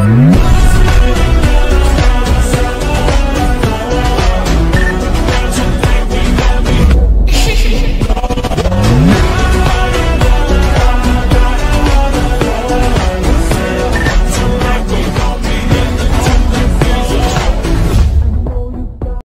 Mm-hmm.